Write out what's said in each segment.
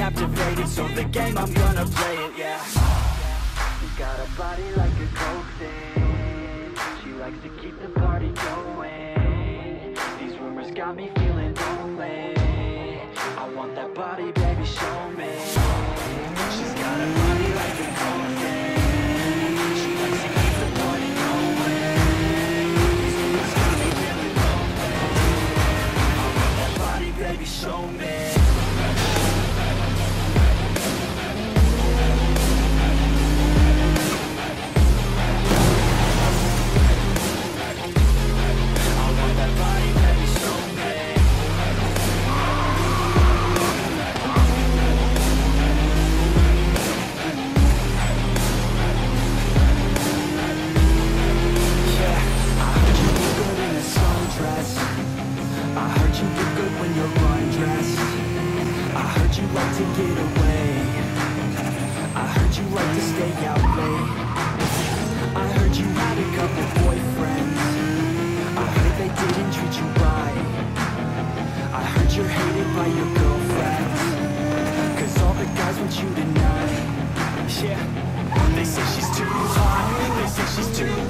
captivated, so the game I'm gonna play it, yeah. She's got a body like a coke thing. She likes to keep the party going. These rumors got me by your girlfriends Cause all the guys want you tonight. Yeah. They say she's too hot. They say she's too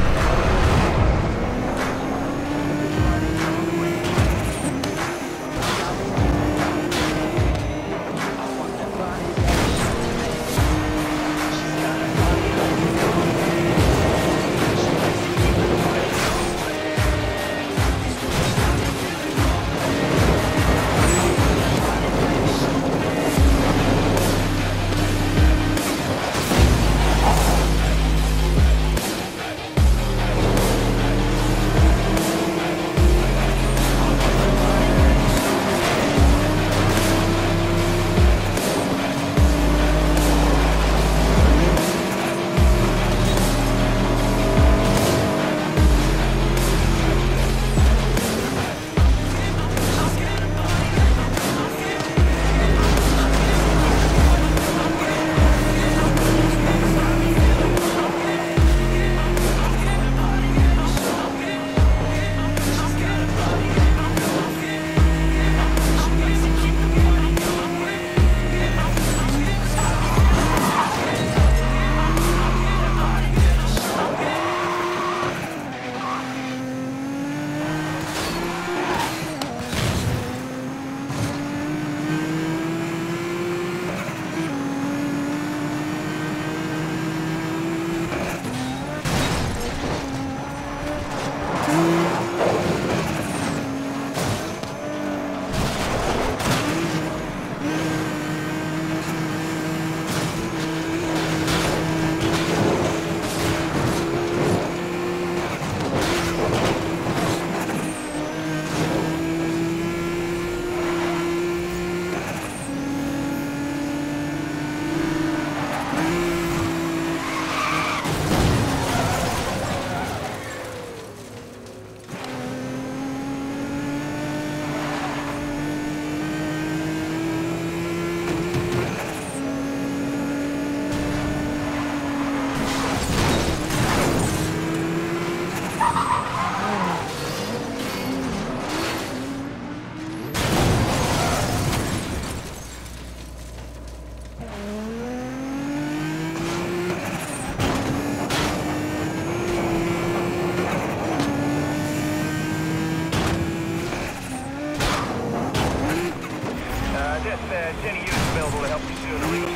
there's any units available to help you soon, are we going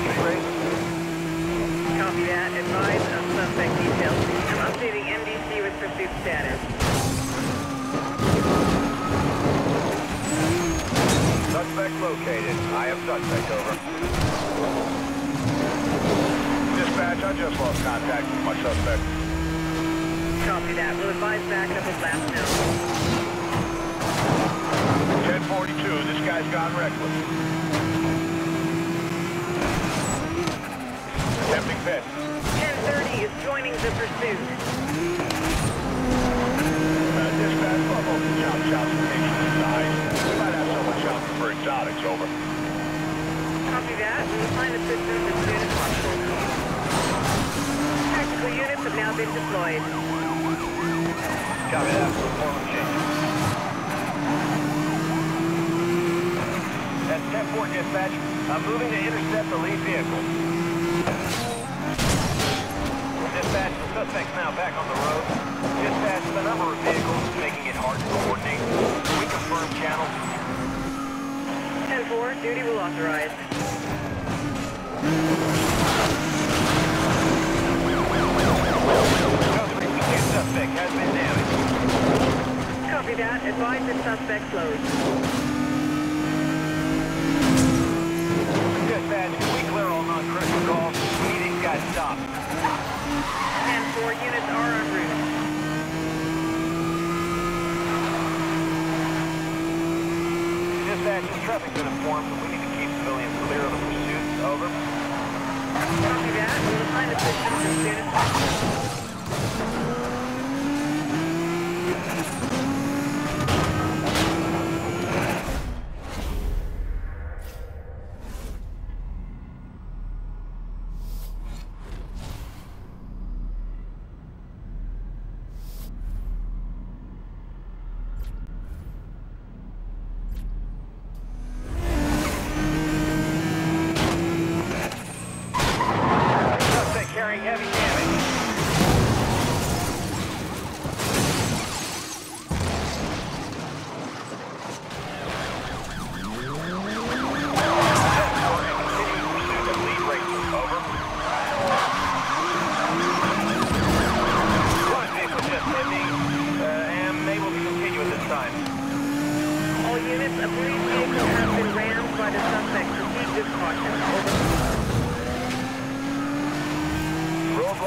Copy that. Advise of suspect details. I'm updating MDC with pursuit status. Suspect located. I have suspect, over. Dispatch, I just lost contact with my suspect. Copy that. We'll advise backup as last known. 1042, this guy's gone reckless. Pit. 1030 is joining the pursuit. Uh, dispatch, level the job shop location inside. We might have someone shopping for exotics, over. Copy that. We'll find assistance as soon as possible. Tactical units have now been deployed. Copy that. Performance change. That's 10-4 dispatch. I'm moving to intercept the lead vehicle. Dispatch, the suspect's now back on the road. Dispatch, the number of vehicles making it hard to coordinate. Can we confirm channel? 10-4, duty will authorize. Suspect has been damaged. Copy that. Advise the suspect closed. Dispatch, can we clear all non-critical calls? We need these guys stopped. 10-4 units are en route. Dispatch, the traffic's been informed, but we need to keep civilians clear of the pursuit. Over. Copy that. We'll assign assistance as soon as possible.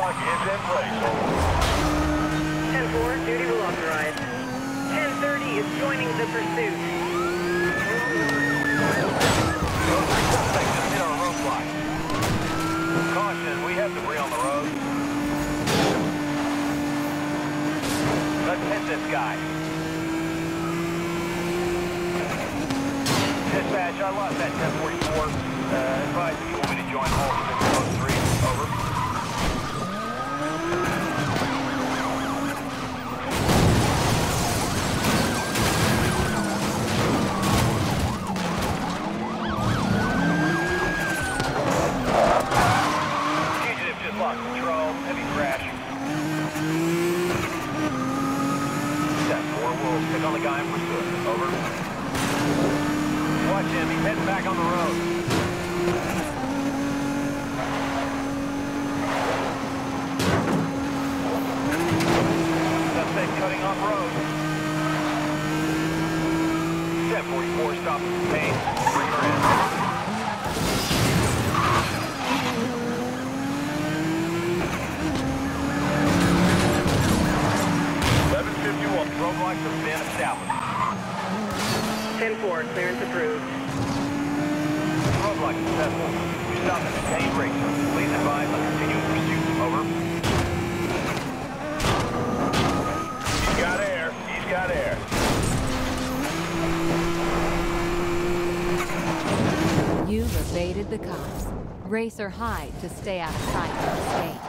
Roadblock is in place. 10-4, duty will authorize. 10-30 is joining the pursuit. Suspect just hit our roadblock. Caution, we have debris on the road. Let's hit this guy. Dispatch, I lost that 1044. Uh, advise if you want me to join all He's back on the road. Suspect cutting off road. 1044, stop pain. Bring her in. Roadblocks have been established. 10-4, clearance approved. Roadblock successful. Rachel. Please advise on pursuit. Over. He's got air. He's got air. You've evaded the cops. Race or hide to stay out of sight of the state.